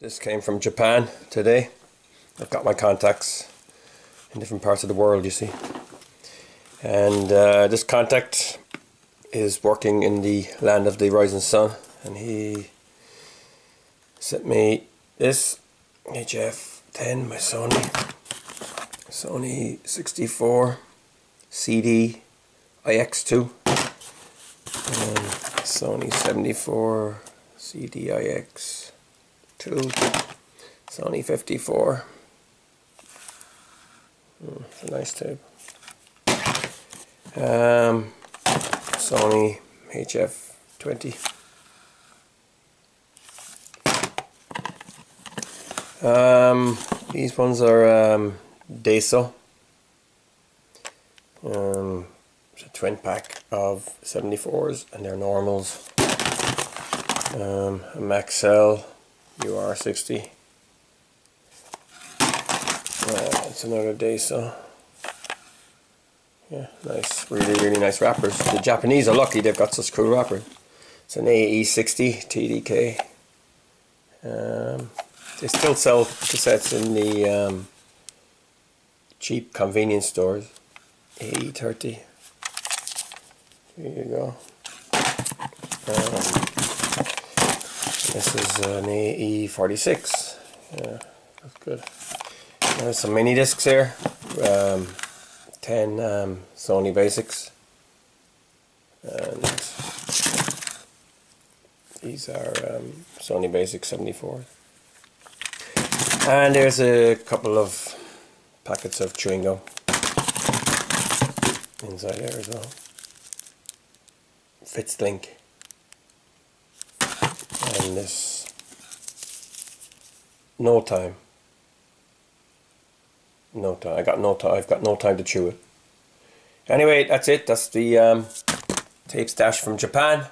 This came from Japan today. I've got my contacts in different parts of the world, you see. And uh, this contact is working in the land of the rising sun. And he sent me this HF10, my Sony. Sony 64 CD IX2. And Sony 74 CDIX 2 Sony 54 mm, it's a nice tube. um, Sony HF 20 um, these ones are um, Daiso um, it's a twin pack of 74s and they're normals. Um, a Maxell UR60. Uh, it's another day, so Yeah, nice, really, really nice wrappers. The Japanese are lucky they've got such cool wrappers. It's an AE60 TDK. Um, they still sell cassettes in the um, cheap convenience stores. AE30. There you go. Um, this is an AE46. Yeah, that's good. There's some mini discs here. Um, 10 um, Sony Basics. And these are um, Sony Basics 74. And there's a couple of packets of chewing gum inside there as well. Fitzlink and this. No time. No time. I got no time I've got no time to chew it. Anyway that's it. That's the um, tape stash from Japan